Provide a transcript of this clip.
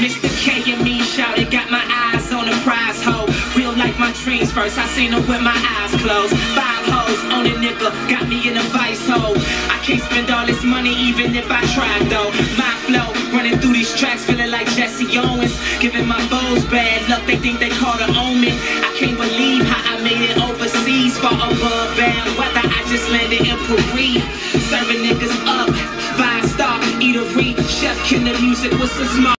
Mr. KME shouted, got my eyes on the prize hoe. Real life, my dreams first, I seen them with my eyes closed. Five hoes on a nigga, got me in a vice hole. I can't spend all this money even if I tried though. My flow, running through these tracks, feeling like Jesse Owens. Giving my foes bad luck, they think they caught an omen. I can't believe how I made it overseas, far above them. What the just landed in Paris, serving niggas up. Five star eatery, chef, kill the music with some smart.